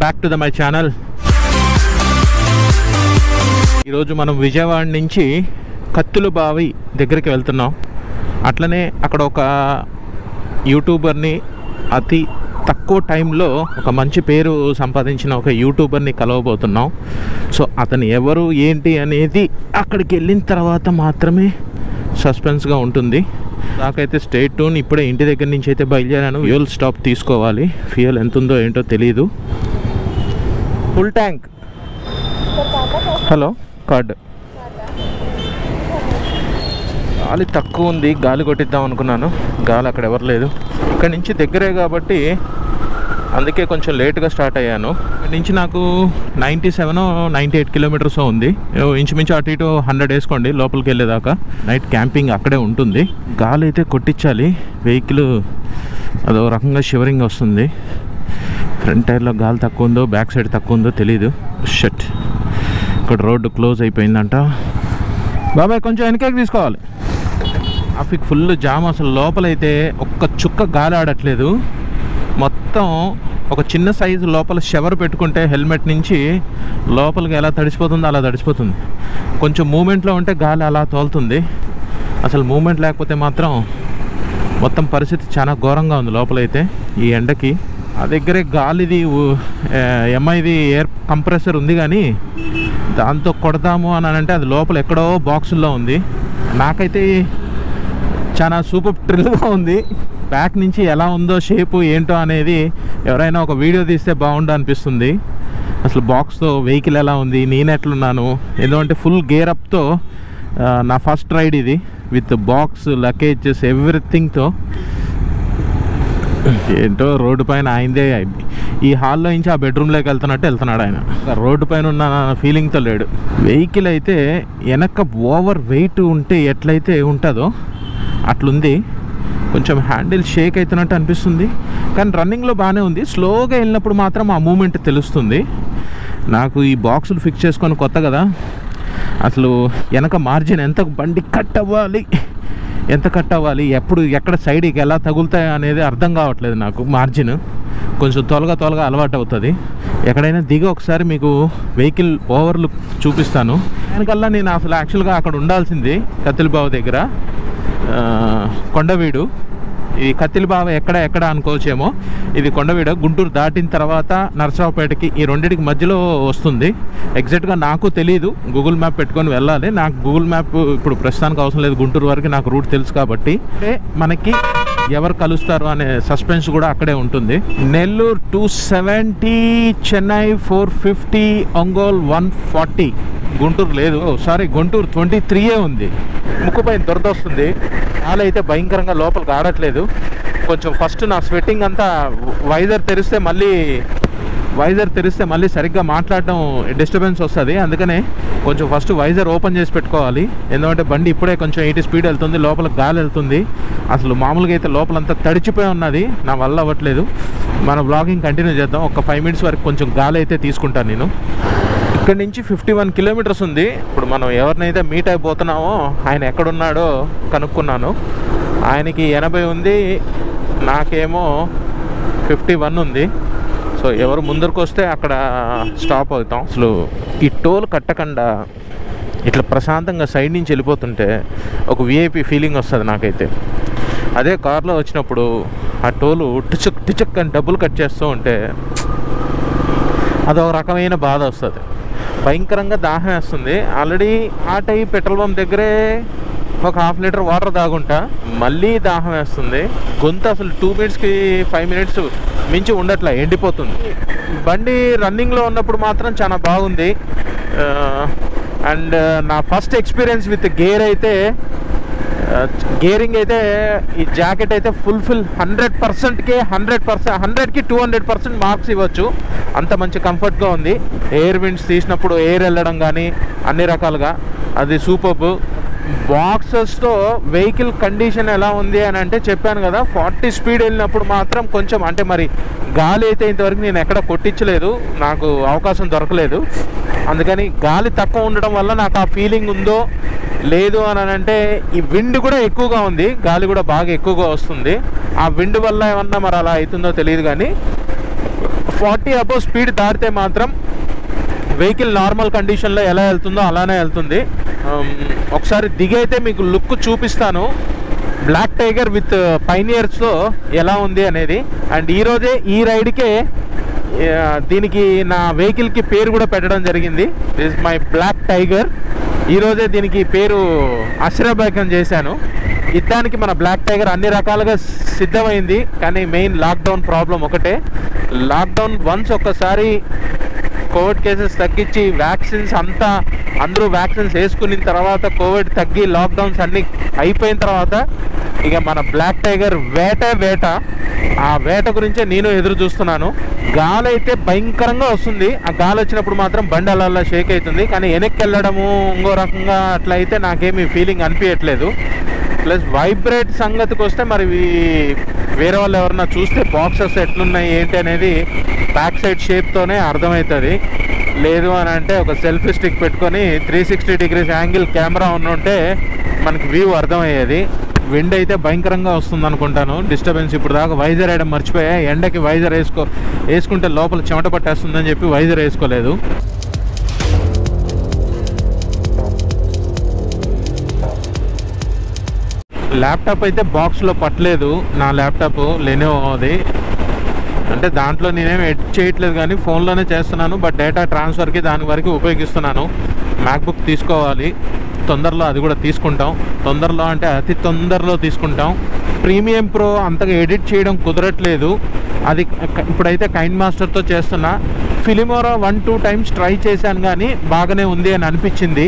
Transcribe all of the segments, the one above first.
Back to the my channel ఈరోజు మనం విజయవాడ నుంచి కత్తుల బావి దగ్గరికి వెళ్తున్నాం. అట్లనే అక్కడ ఒక యూట్యూబర్ని అతి తక్కువ టైంలో ఒక మంచి పేరు సంపాదించిన ఒక యూట్యూబర్ని కలవబోతున్నాం. సో అతను ఎవరు ఏంటి అనేది అక్కడికి వెళ్ళిన తర్వాత మాత్రమే సస్పెన్స్గా ఉంటుంది. నాకైతే స్టేట్ టూన్ ఇప్పుడే ఇంటి దగ్గర నుంచి అయితే బయలుదేరాను. ఫ్యూయల్ స్టాప్ తీసుకోవాలి. ఫ్యూయల్ ఎంత ఉందో ఏంటో తెలియదు ఫుల్ ట్యాంక్. Hello card. గాలి తక్కువ ఉంది గాలి కొట్టిద్దాం అనుకున్నాను. గాలి అక్కడ ఎవరు లేదు. ఇక్కడ నుంచి దగ్గరే కాబట్టి అందుకే కొంచెం లేట్గా స్టార్ట్ అయ్యాను. ఇక్కడ నుంచి నాకు ninety seven ninety eight kilometers ఉంది. ఇంచుమించు అటు ఇటు హండ్రెడ్ వేసుకోండి లోపలికి వెళ్ళేదాకా. నైట్ క్యాంపింగ్ అక్కడే ఉంటుంది. గాలి అయితే కొట్టించాలి. వెహికల్ అదో రకంగా షివరింగ్ వస్తుంది. ఫ్రంట్ టైర్లో గాలి తక్కువ ఉందో బ్యాక్ సైడ్ తక్కువ ఉందో తెలీదు. షట్ ఇక్కడ రోడ్డు క్లోజ్ అయిపోయిందంట. బాబాయ్ కొంచెం వెనకకి తీసుకోవాలి. ట్రాఫిక్ ఫుల్ జామ్ అసలు. లోపలైతే ఒక్క చుక్క గాలి ఆడట్లేదు. మొత్తం ఒక చిన్న సైజు లోపల షవర్ పెట్టుకుంటే హెల్మెట్ నుంచి లోపలికి ఎలా తడిసిపోతుందో అలా తడిసిపోతుంది. కొంచెం మూమెంట్లో ఉంటే గాలి అలా తోలుతుంది. అసలు మూమెంట్ లేకపోతే మాత్రం మొత్తం పరిస్థితి చాలా ఘోరంగా ఉంది లోపలైతే ఈ ఎండకి. ఆ దగ్గరే గాలిది ఎంఐది ఎయిర్ కంప్రెసర్ ఉంది కానీ దాంతో కొడదాము అని అంటే అది లోపల ఎక్కడో బాక్సుల్లో ఉంది. నాకైతే చాలా సూపర్ ట్రిల్గా ఉంది. బ్యాక్ నుంచి ఎలా ఉందో షేపు ఏంటో అనేది ఎవరైనా ఒక వీడియో తీస్తే బాగుండు అనిపిస్తుంది. అసలు బాక్స్తో వెహికల్ ఎలా ఉంది నేను ఎట్లున్నాను ఎందుకంటే ఫుల్ గేర్ అప్తో నా ఫస్ట్ రైడ్ ఇది విత్ బాక్స్ లగేజెస్ ఎవ్రీథింగ్తో. ఏంటో రోడ్డు పైన ఆయనదే ఈ హాల్లో నుంచి ఆ బెడ్రూమ్లోకి వెళ్తున్నట్టు వెళ్తున్నాడు ఆయన. రోడ్డు పైన ఉన్న ఫీలింగ్తో లేడు. వెహికల్ అయితే వెనక ఓవర్ వెయిట్ ఉంటే ఎట్లయితే ఉంటుందో అట్లుంది. కొంచెం హ్యాండిల్ షేక్ అవుతున్నట్టు అనిపిస్తుంది. కానీ రన్నింగ్లో బాగానే ఉంది. స్లోగా వెళ్ళినప్పుడు మాత్రం ఆ మూమెంట్ తెలుస్తుంది. నాకు ఈ బాక్సులు ఫిక్స్ చేసుకొని కొత్త కదా. అసలు వెనక మార్జిన్ ఎంత? బండి కట్ అవ్వాలి. ఎంత కట్ అవ్వాలి? ఎప్పుడు ఎక్కడ సైడ్కి ఎలా తగులుతాయి అనేది అర్థం కావట్లేదు నాకు మార్జిన్ కొంచెం త్వరగా త్వరగా అలవాటు అవుతుంది ఎక్కడైనా దిగి ఒకసారి మీకు వెహికల్ ఓవర్లు చూపిస్తాను. దానికల్లా నేను అసలు యాక్చువల్గా అక్కడ ఉండాల్సింది కత్తిలిబావు దగ్గర కొండవీడు. ఈ కత్తిలి బావ ఎక్కడ ఎక్కడ అనుకోవచ్చేమో. ఇది కొండవీడ. గుంటూరు దాటిన తర్వాత నరసరావుపేటకి ఈ రెండింటికి మధ్యలో వస్తుంది. ఎగ్జాక్ట్గా నాకు తెలియదు గూగుల్ మ్యాప్ పెట్టుకొని వెళ్ళాలి. నాకు గూగుల్ మ్యాప్ ఇప్పుడు ప్రస్తుతానికి అవసరం లేదు. గుంటూరు వరకు నాకు రూట్ తెలుసు కాబట్టి. అంటే మనకి ఎవరు కలుస్తారు అనే సస్పెన్స్ కూడా అక్కడే ఉంటుంది. Nellore two seventy Chennai four fifty Ongole one forty Guntur లేదు. సారీ గుంటూరు ట్వంటీ త్రీయే ఉంది. ముక్కుపైన దొరద వస్తుంది. గాలి అయితే భయంకరంగా లోపలికి ఆడట్లేదు. కొంచెం ఫస్ట్ నా స్వెట్టింగ్ అంతా వైజర్ తెరిస్తే మళ్ళీ వైజర్ తెరిస్తే మళ్ళీ సరిగ్గా మాట్లాడడం డిస్టర్బెన్స్ వస్తుంది. అందుకనే కొంచెం ఫస్ట్ వైజర్ ఓపెన్ చేసి పెట్టుకోవాలి. ఎందుకంటే బండి ఇప్పుడే కొంచెం ఎయిటీ స్పీడ్ వెళ్తుంది లోపల గాలి వెళ్తుంది. అసలు మామూలుగా అయితే లోపలంతా తడిచిపోయి ఉన్నది. నా వల్ల అవ్వట్లేదు. మన బ్లాగింగ్ కంటిన్యూ చేద్దాం. ఒక ఫైవ్ మినిట్స్ వరకు కొంచెం గాలి అయితే తీసుకుంటాను నేను. ఇక్కడ నుంచి ఫిఫ్టీ వన్ కిలోమీటర్స్ ఉంది. ఇప్పుడు మనం ఎవరినైతే మీట్ అయిపోతున్నామో ఆయన ఎక్కడున్నాడో కనుక్కున్నాను. ఆయనకి ఎనభై ఉంది నాకేమో ఫిఫ్టీ వన్ ఉంది. సో ఎవరు ముందరకు వస్తే అక్కడ స్టాప్ అవుతాం. అసలు ఈ టోల్ కట్టకుండా ఇట్లా ప్రశాంతంగా సైడ్ నుంచి వెళ్ళిపోతుంటే ఒక విఐపి ఫీలింగ్ వస్తుంది నాకైతే. అదే కార్లో వచ్చినప్పుడు ఆ టోలు టిచక్ టిచక్ అని డబ్బులు కట్ చేస్తూ ఉంటే అదొక రకమైన బాధ వస్తుంది. భయంకరంగా దాహం వేస్తుంది. ఆల్రెడీ ఆ అయ్యి పెట్రోల్ పంప్ దగ్గరే ఒక హాఫ్ లీటర్ వాటర్ తాగుంటా. మళ్ళీ దాహం వేస్తుంది. గొంతు అసలు టూ మినిట్స్కి ఫైవ్ మినిట్స్ మించి ఉండట్లే ఎండిపోతుంది. బండి రన్నింగ్లో ఉన్నప్పుడు మాత్రం చాలా బాగుంది. Uh, అండ్ uh, నా ఫస్ట్ ఎక్స్పీరియన్స్ విత్ గేర్ అయితే గేరింగ్ అయితే ఈ జాకెట్ అయితే ఫుల్ఫిల్ హండ్రెడ్ పర్సెంట్కి హండ్రెడ్ పర్సెంట్ హండ్రెడ్కి టూ హండ్రెడ్ పర్సెంట్ మార్క్స్ ఇవ్వచ్చు. అంత మంచి కంఫర్ట్గా ఉంది. ఎయిర్ విండ్స్ తీసినప్పుడు ఎయిర్ వెళ్ళడం కానీ అన్ని రకాలుగా. అది సూపర్బ్ బాక్సెస్తో వెహికల్ కండిషన్ ఎలా ఉంది అని అంటే చెప్పాను కదా ఫార్టీ స్పీడ్ వెళ్ళినప్పుడు మాత్రం కొంచెం అంటే మరి గాలి అయితే ఇంతవరకు నేను ఎక్కడ కొట్టించలేదు నాకు అవకాశం దొరకలేదు. అందుకని గాలి తక్కువ ఉండడం వల్ల నాకు ఆ ఫీలింగ్ ఉందో లేదు అని అంటే ఈ విండ్ కూడా ఎక్కువగా ఉంది గాలి కూడా బాగా ఎక్కువగా వస్తుంది. ఆ విండ్ వల్ల ఏమన్నా మరి అలా అవుతుందో తెలియదు కానీ ఫార్టీ అబౌవ్ స్పీడ్ దాటితే మాత్రం వెహికల్ నార్మల్ కండిషన్లో ఎలా వెళ్తుందో అలానే వెళ్తుంది. ఒకసారి దిగైతే మీకు లుక్ చూపిస్తాను. బ్లాక్ టైగర్ విత్ పైనియర్స్తో ఎలా ఉంది అనేది. అండ్ ఈరోజే ఈ రైడ్కే దీనికి నా వెహికల్కి పేరు కూడా పెట్టడం జరిగింది. దిస్ మై బ్లాక్ టైగర్ ఈరోజే దీనికి పేరు అశ్రభాగ్యం చేశాను. యుద్ధానికి మన బ్లాక్ టైగర్ అన్ని రకాలుగా సిద్ధమైంది. కానీ మెయిన్ లాక్డౌన్ ప్రాబ్లం ఒకటే. లాక్డౌన్ వన్స్ ఒక్కసారి కోవిడ్ కేసెస్ తగ్గించి వ్యాక్సిన్స్ అంతా అందరూ వ్యాక్సిన్స్ వేసుకున్న తర్వాత కోవిడ్ తగ్గి లాక్డౌన్స్ అన్నీ అయిపోయిన తర్వాత ఇక మన బ్లాక్ టైగర్ వేట వేట. ఆ వేట గురించే నేను ఎదురు చూస్తున్నాను. గాలి అయితే భయంకరంగా వస్తుంది. ఆ గాలి వచ్చినప్పుడు మాత్రం బండి అలా షేక్ అవుతుంది. కానీ వెనక్కి వెళ్ళడము ఇంకో రకంగా అట్లా అయితే నాకేమీ ఫీలింగ్ అనిపించట్లేదు ప్లస్ వైబ్రేట్ సంగతికి వస్తే మరి వేరే వాళ్ళు ఎవరన్నా చూస్తే బాక్సెస్ ఎట్లున్నాయి ఏంటి అనేది బ్యాక్ సైడ్ షేప్తోనే అర్థమవుతుంది లేదు అని అంటే ఒక సెల్ఫీ స్టిక్ పెట్టుకొని three sixty degrees angle camera ఉంటే మనకి వ్యూ అర్థమయ్యేది. విండ్ అయితే భయంకరంగా వస్తుంది అనుకుంటాను డిస్టర్బెన్స్ ఇప్పుడు దాకా వైజర్ వేయడం మర్చిపోయా. ఎండకి వైజర్ వేసుకో వేసుకుంటే లోపల చెమట పట్టేస్తుందని చెప్పి వైజర్ వేసుకోలేదు. ల్యాప్టాప్ అయితే బాక్స్లో పట్టలేదు. నా ల్యాప్టాప్ లెనోవోది అంటే దాంట్లో నేనేం ఎడిట్ చేయట్లేదు కానీ ఫోన్లోనే చేస్తున్నాను. బట్ డేటా ట్రాన్స్ఫర్కి దాని వరకు ఉపయోగిస్తున్నాను. మ్యాక్బుక్ తీసుకోవాలి. తొందరలో అది కూడా తీసుకుంటాం. తొందరలో అంటే అతి తొందరలో తీసుకుంటాం. ప్రీమియం ప్రో అంతగా ఎడిట్ చేయడం కుదరట్లేదు. అది ఇప్పుడైతే కైండ్ మాస్టర్తో చేస్తున్నా Filmora one two times try చేశాను కానీ బాగానే ఉంది అని అనిపించింది.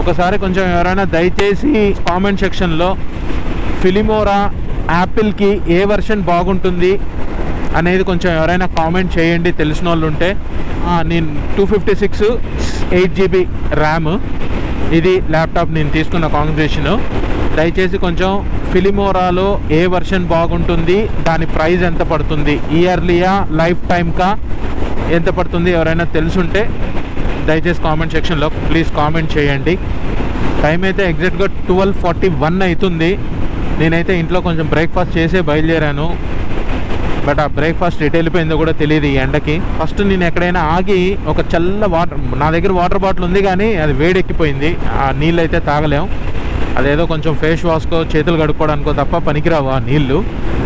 ఒకసారి కొంచెం ఎవరైనా దయచేసి కామెంట్ సెక్షన్లో ఫిలిమోరా యాపిల్కి ఏ వర్షన్ బాగుంటుంది అనేది కొంచెం ఎవరైనా కామెంట్ చేయండి తెలిసిన వాళ్ళు ఉంటే నేను two fifty six eight GB RAM. ఇది ల్యాప్టాప్ నేను తీసుకున్న కాంగ్రెషన్ దయచేసి కొంచెం ఫిలిమోరాలో ఏ వర్షన్ బాగుంటుంది దాని ప్రైస్ ఎంత పడుతుంది ఇయర్లీయా లైఫ్ టైమ్కా ఎంత పడుతుంది ఎవరైనా తెలుసుంటే దయచేసి కామెంట్ సెక్షన్లో ప్లీజ్ కామెంట్ చేయండి. టైం అయితే ఎగ్జాక్ట్గా ట్వెల్వ్ ఫార్టీ వన్ అవుతుంది. నేనైతే ఇంట్లో కొంచెం బ్రేక్ఫాస్ట్ చేసే బయలుదేరాను. బట్ ఆ బ్రేక్ఫాస్ట్ ఎటు వెళ్ళిపోయిందో కూడా తెలియదు ఈ ఎండకి. ఫస్ట్ నేను ఎక్కడైనా ఆగి ఒక చల్ల వాటర్ నా దగ్గర వాటర్ బాటిల్ ఉంది కానీ అది వేడెక్కిపోయింది. ఆ నీళ్ళు అయితే తాగలేం. అదేదో కొంచెం ఫేస్ వాష్కో చేతులు కడుక్కోవడానికో తప్ప పనికిరావు ఆ నీళ్ళు?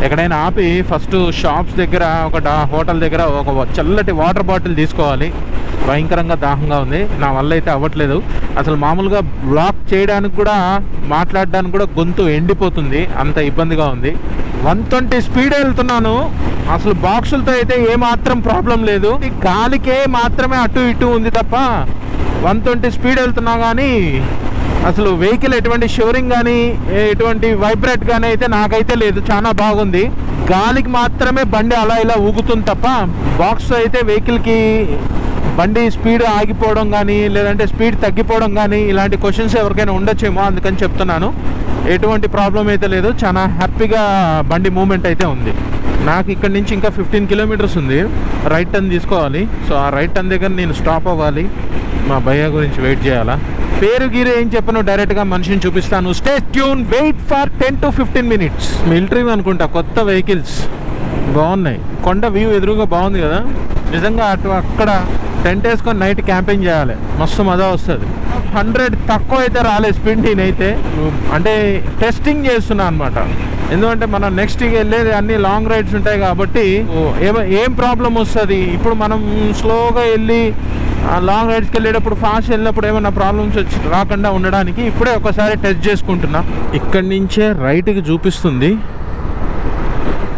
ఎక్కడైనా ఆపి ఫస్ట్ షాప్స్ దగ్గర ఒక హోటల్ దగ్గర ఒక చల్లటి వాటర్ బాటిల్ తీసుకోవాలి. భయంకరంగా దాహంగా ఉంది. నా వల్ల అయితే అవ్వట్లేదు. అసలు మామూలుగా బ్లాక్ చేయడానికి కూడా మాట్లాడడానికి కూడా గొంతు ఎండిపోతుంది. అంత ఇబ్బందిగా ఉంది. వన్ ట్వంటీ స్పీడ్ వెళ్తున్నాను. అసలు బాక్సులతో అయితే ఏమాత్రం ప్రాబ్లం లేదు. ఈ గాలికే మాత్రమే అటు ఇటు ఉంది తప్ప వన్ ట్వంటీ స్పీడ్ వెళ్తున్నా కానీ అసలు వెహికల్ ఎటువంటి షివరింగ్ కానీ ఎటువంటి వైబ్రేట్ కానీ అయితే నాకైతే లేదు. చాలా బాగుంది. గాలికి మాత్రమే బండి అలా ఇలా ఊగుతుంది తప్ప బాక్స్ అయితే వెహికల్కి బండి స్పీడ్ ఆగిపోవడం కానీ లేదంటే స్పీడ్ తగ్గిపోవడం కానీ ఇలాంటి క్వశ్చన్స్ ఎవరికైనా ఉండొచ్చేమో అందుకని చెప్తున్నాను. ఎటువంటి ప్రాబ్లం అయితే లేదు. చాలా హ్యాపీగా బండి మూమెంట్ అయితే ఉంది. నాకు ఇక్కడ నుంచి ఇంకా ఫిఫ్టీన్ కిలోమీటర్స్ ఉంది. రైట్ టర్న్ తీసుకోవాలి. సో ఆ రైట్ టర్న్ దగ్గర నేను స్టాప్ అవ్వాలి. మా భయ్య గురించి వెయిట్ చేయాలా? పేరు గీరు ఏం చెప్పను డైరెక్ట్గా మనిషిని చూపిస్తాను. Stay tune wait for ten to fifteen minutes military అనుకుంటా కొత్త వెహికల్స్ బాగున్నాయి. కొండ వ్యూ ఎదురుగా బాగుంది కదా? నిజంగా అటు అక్కడ టెంట్ వేసుకొని నైట్ క్యాంపింగ్ చేయాలి. మస్తు మజా వస్తుంది. హండ్రెడ్ తక్కువ అయితే రాలేదు స్పీడ్ నేనైతే అంటే టెస్టింగ్ చేస్తున్నా అనమాట ఎందుకంటే మనం నెక్స్ట్ వెళ్ళేది అన్ని లాంగ్ రైడ్స్ ఉంటాయి కాబట్టి ఏం ప్రాబ్లం వస్తుంది? ఇప్పుడు మనం స్లోగా వెళ్ళి లాంగ్ రైడ్స్కి వెళ్ళేటప్పుడు ఫాస్ట్ వెళ్ళినప్పుడు ఏమైనా ప్రాబ్లమ్స్ వచ్చి రాకుండా ఉండడానికి ఇప్పుడే ఒకసారి టెస్ట్ చేసుకుంటున్నా. ఇక్కడి నుంచే రైట్కి చూపిస్తుంది.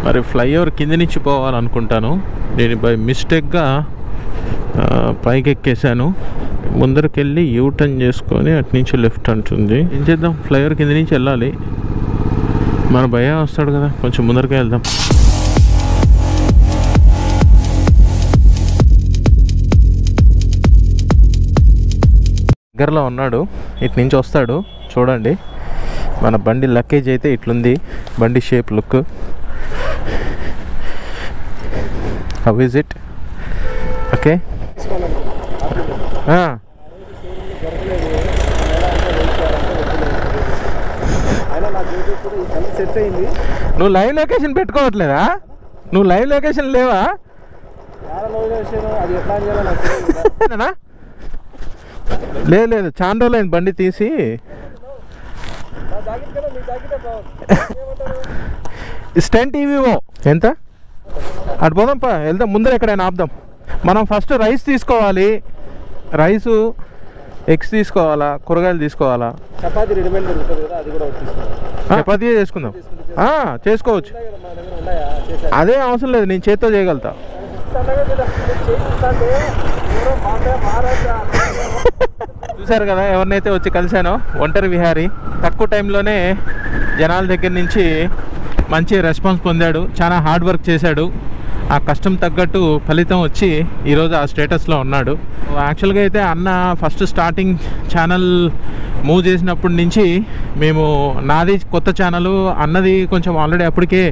మరి ఫ్లైఓవర్ కింద నుంచి పోవాలనుకుంటాను. నేను బై మిస్టేక్గా పైకి ఎక్కేసాను ముందరకెళ్ళి యూ టర్న్ చేసుకొని అటు నుంచి లెఫ్ట్ అంటుంది. ఏం చేద్దాం? ఫ్లైఓవర్ కింద నుంచి వెళ్ళాలి. మన భయం వస్తాడు కదా. కొంచెం ముందరికి వెళ్దాం. దగ్గరలో ఉన్నాడు. ఇటు నుంచి వస్తాడు. చూడండి. మన బండి లగేజ్ అయితే ఇట్లుంది. బండి shape look. How is it okay నువ్వు లైవ్ లొకేషన్ పెట్టుకోవట్లేదా? నువ్వు లైవ్ లొకేషన్ లేవా? లేదు లేదు చాలా రోజులైంది బండి తీసి. స్టెంట్ ఈవీఓ. ఎంత? అటు పోదాంపా వెళ్దాం ముందర ఎక్కడైనా ఆపుదాం. మనం ఫస్ట్ రైస్ తీసుకోవాలి. రైసు ఎగ్స్ తీసుకోవాలా కూరగాయలు తీసుకోవాలా? చపాతీ రెడీమేడ్ దొరుకుతుంది కదా అది కూడా తీసుకున్నాను చపాతీ చేసుకుందాం. చేసుకోవచ్చు. అదే అవసరం లేదు నేను చేత్తో చేయగలుగుతా. చూసారు చూశారు కదా ఎవరినైతే వచ్చి కలిశానో ఒంటరి విహారీ. తక్కువ టైంలోనే జనాల దగ్గర నుంచి మంచి రెస్పాన్స్ పొందాడు చాలా హార్డ్ వర్క్ చేశాడు. ఆ కష్టం తగ్గట్టు ఫలితం వచ్చి ఈరోజు ఆ స్టేటస్లో ఉన్నాడు. యాక్చువల్గా అయితే అన్న ఫస్ట్ స్టార్టింగ్ ఛానల్ మూవ్ చేసినప్పటి నుంచి మేము నాది కొత్త ఛానల్ అన్నది కొంచెం ఆల్రెడీ అప్పటికే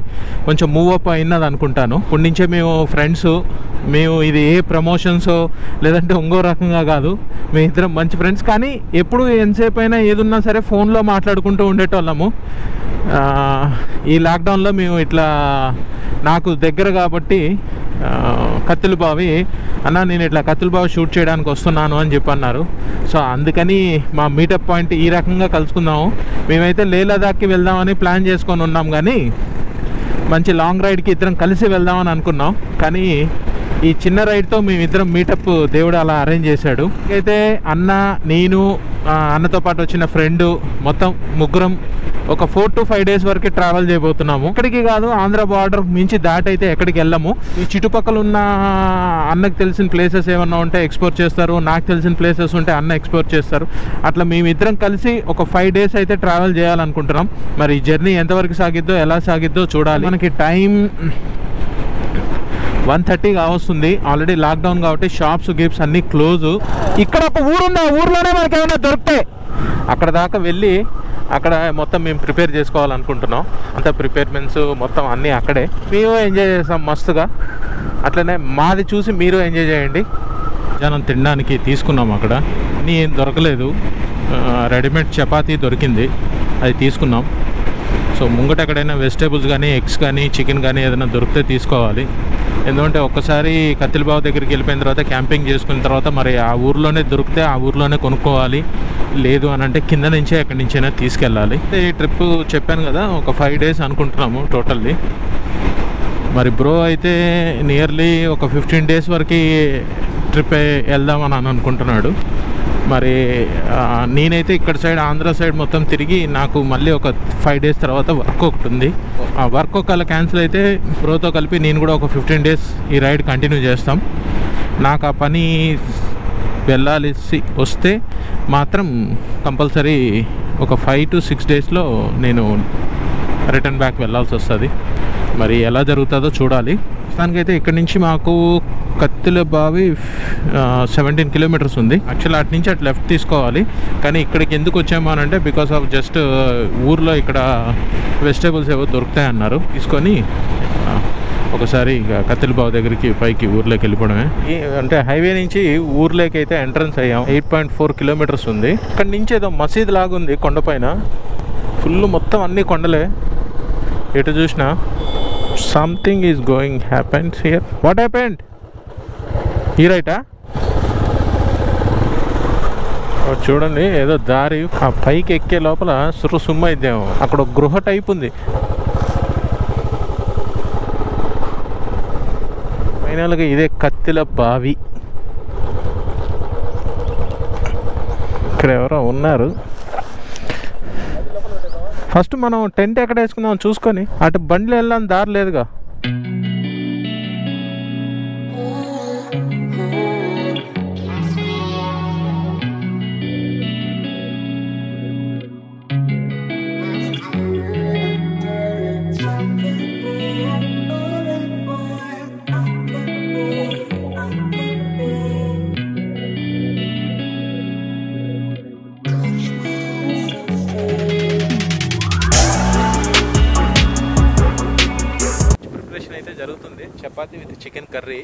కొంచెం మూవ్ అప్ అయినది అనుకుంటాను. ఇప్పటి నుంచే మేము ఫ్రెండ్స్ మేము ఇది ఏ ప్రమోషన్స్ లేదంటే ఇంకో రకంగా కాదు. మేము ఇద్దరం మంచి ఫ్రెండ్స్. కానీ ఎప్పుడు ఎంతసేపు అయినా ఏదున్నా సరే ఫోన్లో మాట్లాడుకుంటూ ఉండేటోళ్ళము. ఈ లాక్డౌన్లో మేము ఇట్లా నాకు దగ్గర కాబట్టి కత్తుల బావి. అన్న నేను ఇట్లా కత్తుల బావి షూట్ చేయడానికి వస్తున్నాను అని చెప్పి అన్నారు సో అందుకని మా మీటప్ పాయింట్ ఈ రకంగా కలుసుకుందాము. మేమైతే లే లదాఖ్కి వెళ్దామని ప్లాన్ చేసుకొని ఉన్నాం కానీ మంచి లాంగ్ రైడ్కి ఇద్దరం కలిసి వెళ్దామని అనుకున్నాం. కానీ ఈ చిన్న రైడ్తో మేమిద్దరం మీటప్ దేవుడు అలా అరేంజ్ చేశాడు. అయితే అన్న నేను అన్నతో పాటు వచ్చిన ఫ్రెండ్ మొత్తం ముగ్గురం ఒక ఫోర్ టు ఫైవ్ డేస్ వరకు ట్రావెల్ చేయబోతున్నాము. ఇక్కడికి కాదు ఆంధ్ర బార్డర్ మించి దాటైతే ఎక్కడికి వెళ్ళము. ఈ చుట్టుపక్కల ఉన్న అన్నకు తెలిసిన ప్లేసెస్ ఏమన్నా ఉంటే ఎక్స్ప్లోర్ చేస్తారు. నాకు తెలిసిన ప్లేసెస్ ఉంటే అన్న ఎక్స్ప్లోర్ చేస్తారు. అట్లా మేమిద్దరం కలిసి ఒక ఫైవ్ డేస్ అయితే ట్రావెల్ చేయాలనుకుంటున్నాం. మరి ఈ జర్నీ ఎంతవరకు సాగిద్దో ఎలా సాగిద్దో చూడాలి. మనకి టైం వన్ థర్టీ కావస్తుంది. ఆల్రెడీ లాక్డౌన్ కాబట్టి షాప్స్ గిప్స్ అన్నీ క్లోజ్ ఇక్కడ ఒక ఊరు ఉంది. ఆ ఊర్లోనే మనకి ఏమైనా దొరుకుతాయి అక్కడ దాకా వెళ్ళి అక్కడ మొత్తం మేము ప్రిపేర్ చేసుకోవాలనుకుంటున్నాం. అంత ప్రిపేర్మెంట్స్ మొత్తం అన్నీ అక్కడే. మేము ఎంజాయ్ చేస్తాం మస్తుగా. అట్లనే మాది చూసి మీరు ఎంజాయ్ చేయండి. జనం తినడానికి తీసుకున్నాం అక్కడ. అన్నీ ఏం దొరకలేదు. రెడీమేడ్ చపాతీ దొరికింది. అది తీసుకున్నాం. సో ముంగట ఎక్కడైనా వెజిటేబుల్స్ కానీ ఎగ్స్ కానీ చికెన్ కానీ ఏదైనా దొరికితే తీసుకోవాలి. ఎందుకంటే ఒక్కసారి కత్తిలబావు దగ్గరికి వెళ్ళిపోయిన తర్వాత క్యాంపింగ్ చేసుకున్న తర్వాత మరి ఆ ఊర్లోనే దొరికితే ఆ ఊర్లోనే కొనుక్కోవాలి. లేదు అని అంటే కింద నుంచే ఎక్కడి నుంచైనా తీసుకెళ్ళాలి. ఈ ట్రిప్ చెప్పాను కదా ఒక ఫైవ్ డేస్ అనుకుంటున్నాము టోటల్లీ. మరి బ్రో అయితే నియర్లీ ఒక ఫిఫ్టీన్ డేస్ వరకు ట్రిప్ వెళ్దామని అని అనుకుంటున్నాడు. మరి నేనైతే ఇక్కడ సైడ్ ఆంధ్ర సైడ్ మొత్తం తిరిగి నాకు మళ్ళీ ఒక ఫైవ్ డేస్ తర్వాత వర్క్ ఒకటి ఉంది. ఆ వర్క్ ఒకవేళ క్యాన్సిల్ అయితే బ్రోతో కలిపి నేను కూడా ఒక ఫిఫ్టీన్ డేస్ ఈ రైడ్ కంటిన్యూ చేస్తాం. నాకు ఆ పని వెళ్ళాల్సి వస్తే మాత్రం కంపల్సరీ ఒక ఫైవ్ టు సిక్స్ డేస్లో నేను రిటర్న్ బ్యాక్ వెళ్ళాల్సి వస్తుంది. మరి ఎలా జరుగుతుందో చూడాలి. ప్రస్తుతానికైతే ఇక్కడ నుంచి మాకు కత్తుల బావి సెవెంటీన్ కిలోమీటర్స్ ఉంది. యాక్చువల్ అటు నుంచి అటు లెఫ్ట్ తీసుకోవాలి. కానీ ఇక్కడికి ఎందుకు వచ్చాము అని అంటే బికాస్ ఆఫ్ జస్ట్ ఊర్లో ఇక్కడ వెజిటేబుల్స్ ఏవో దొరుకుతాయి అన్నారు. తీసుకొని ఒకసారి ఇక కత్తిల బావి దగ్గరికి పైకి ఊర్లోకి వెళ్ళిపోవడమే. అంటే హైవే నుంచి ఊర్లోకి అయితే ఎంట్రన్స్ అయ్యాం. ఎయిట్ పాయింట్ ఫోర్ కిలోమీటర్స్ ఉంది. ఇక్కడ నుంచి ఏదో మసీద్ లాగా ఉంది కొండపైన ఫుల్ మొత్తం అన్ని కొండలే. ఎటు చూసినా. Something is going happens here what happened ఈ రైటా చూడండి ఏదో దారి. ఆ పైకి ఎక్కే లోపల సురు సుమ్మ ఇద్దాము. అక్కడ ఒక గృహ టైప్ ఉంది. ఫైనల్గా ఇదే కత్తిల బావి. ఇక్కడ ఎవరో ఉన్నారు. ఫస్ట్ మనం టెంట్ ఎక్కడ వేసుకుందాం చూసుకొని అటు బండ్లు వెళ్ళాలని దారి లేదుగా. అయితే జరుగుతుంది. Chapati with chicken curry.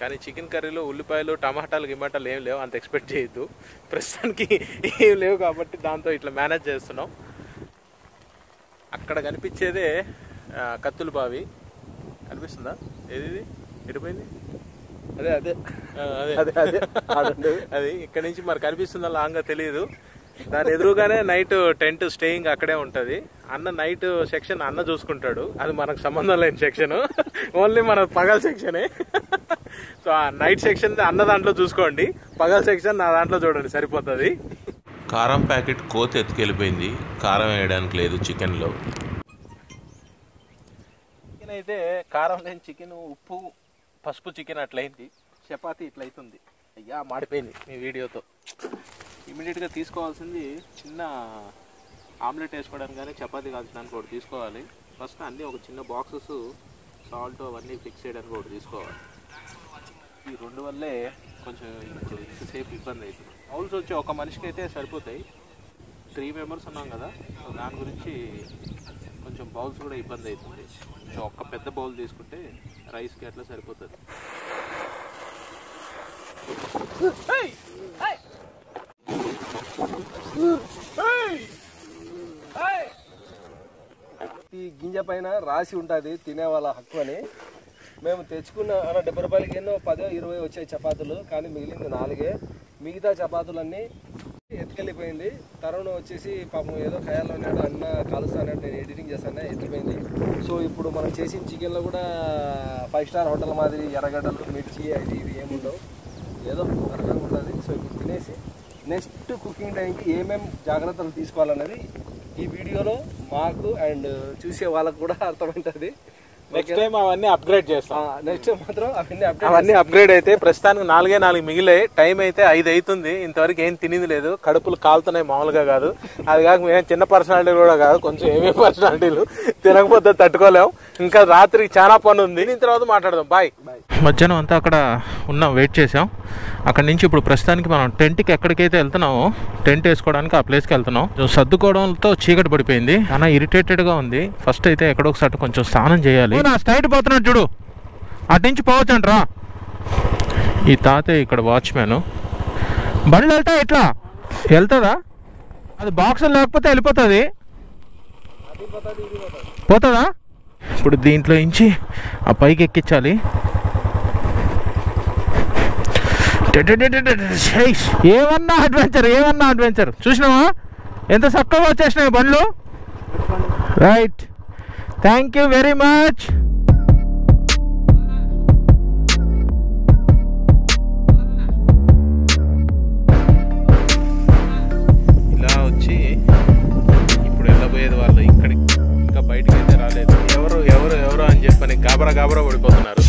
కానీ చికెన్ కర్రీలో ఉల్లిపాయలు టమాటాలు గిమాటాలు ఏం లేవు. అంత ఎక్స్పెక్ట్ చేయొద్దు. ప్రస్తుతానికి ఏం లేవు కాబట్టి దాంతో ఇట్లా మేనేజ్ చేస్తున్నాం. అక్కడ కనిపించేదే కత్తుల బావి. కనిపిస్తుందా? ఏది ఎడిపోయింది అదే అదే. అదే. అదే అదే. ఇక్కడ నుంచి మరి కనిపిస్తుందో లాంగా తెలియదు దాని ఎదురుగానే నైట్ టెంట్ స్టేయింగ్ అక్కడే ఉంటది. అన్న నైట్ సెక్షన్ అన్న చూసుకుంటాడు. అది మనకు సంబంధం లేని సెక్షన్. ఓన్లీ మన పగల్ సెక్షనే. సో ఆ నైట్ సెక్షన్ అన్న దాంట్లో చూసుకోండి. పగల్ సెక్షన్ నా దాంట్లో చూడండి సరిపోతుంది. కారం ప్యాకెట్ కోత ఎత్తుకెళ్ళిపోయింది. కారం వేయడానికి లేదు చికెన్లో. చికెన్ అయితే కారం లేని చికెన్ ఉప్పు పసుపు చికెన్ అట్లయింది. చపాతి ఇట్లయితుంది. అయ్యా మాడిపోయింది మీ వీడియోతో. ఇమీడియట్గా తీసుకోవాల్సింది చిన్న ఆమ్లెట్ వేసుకోవడానికి కానీ చపాతీ కాల్చడానికి ఒకటి తీసుకోవాలి. ఫస్ట్ అన్నీ ఒక చిన్న బాక్సెస్ సాల్ట్ అవన్నీ ఫిక్స్ చేయడానికి ఒకటి తీసుకోవాలి. ఈ రెండు వల్లే కొంచెం ఇప్పుడు ఇంతసేపు ఇబ్బంది అవుతుంది. బౌల్స్ వచ్చి ఒక మనిషికి అయితే సరిపోతాయి. త్రీ మెంబర్స్ ఉన్నాం కదా దాని గురించి కొంచెం బౌల్స్ కూడా ఇబ్బంది అవుతుంది. కొంచెం ఒక్క పెద్ద బౌల్ తీసుకుంటే రైస్కి అట్లా సరిపోతుంది. ఈ గింజ పైన రాసి ఉంటుంది తినే వాళ్ళ హక్కు అని. మేము తెచ్చుకున్న అలా డెబ్బై రూపాయలకి ఎన్నో పదో ఇరవై వచ్చాయి చపాతీలు కానీ మిగిలింది నాలుగే. మిగతా చపాతీలన్నీ ఎత్తుకెళ్ళిపోయింది. తరుణ్ వచ్చేసి పాపం ఏదో ఖయాల్లో ఉన్నాడు అన్న కాలుస్తానంటే నేను ఎడిటింగ్ చేస్తాను ఎత్తిపోయింది సో ఇప్పుడు మనం చేసిన చికెన్లో కూడా ఫైవ్ స్టార్ హోటల్ మాదిరి ఎర్రగడ్డలు మిర్చి అది ఇది ఏముండవు. ఏదో రకంగా ఉంటుంది సో ఇప్పుడు తినేసి నెక్స్ట్ కుకింగ్ టైంకి ఏమేం జాగ్రత్తలు తీసుకోవాలన్నది ఈ వీడియోలో మాకు అండ్ చూసే వాళ్ళకు కూడా అర్థమవుతుంది. నెక్స్ట్ టైం అవన్నీ అప్గ్రేడ్ చేస్తాం. నెక్స్ట్ మాత్రం అవన్నీ అప్డేట్ అవన్నీ అప్గ్రేడ్ అయితే ప్రస్తుతానికి నాలుగే నాలుగు మిగిలే టైం అయితే ఐదు అవుతుంది ఇంతవరకు ఏం తినేది లేదు. కడుపులు కాలుతున్నాయి మామూలుగా కాదు. అది కాక మేము చిన్న పర్సనాలిటీ కూడా కాదు. కొంచెం ఏమేమి పర్సనాలిటీలు తినకపోతే తట్టుకోలేం. ఇంకా రాత్రికి చాలా పని ఉంది. దీని తర్వాత మాట్లాడదాం. బాయ్ మధ్యాహ్నం అంతా అక్కడ ఉన్నాం వెయిట్ చేసాం అక్కడ నుంచి ఇప్పుడు ప్రస్తుతానికి మనం టెంట్కి ఎక్కడికైతే వెళ్తున్నామో టెంట్ వేసుకోవడానికి ఆ ప్లేస్కి వెళ్తున్నాం. సర్దుకోవడంతో చీకటి పడిపోయింది. చాలా ఇరిటేటెడ్గా ఉంది. ఫస్ట్ అయితే ఎక్కడో ఒకసారి కొంచెం స్నానం చేయాలి. స్ట్రైట్ పోతున్నాడు చూడు. అటు నుంచి పోవచ్చంట్రా ఈ తాతయ్య ఇక్కడ వాచ్మ్యాన్. బండ్లు వెళ్తా ఎట్లా? వెళ్తుందా? అది బాక్స్ లేకపోతే వెళ్ళిపోతుంది. పోతుందా? ఇప్పుడు దీంట్లో నుంచి ఆ పైకి ఎక్కించాలి. ఏమన్నా అడ్వెంచర్ ఏమన్నా అడ్వెంచర్ చూసినావా? ఎంత చక్కగా వచ్చేసినాయి బండ్లు? Right thank you very much ఇలా వచ్చి ఇప్పుడు వెళ్ళబోయేది వాళ్ళు ఇక్కడికి. ఇంకా బయటకి అయితే రాలేదు. ఎవరు ఎవరు ఎవరు అని చెప్పని గాబరా గాబరా పడిపోతున్నారు.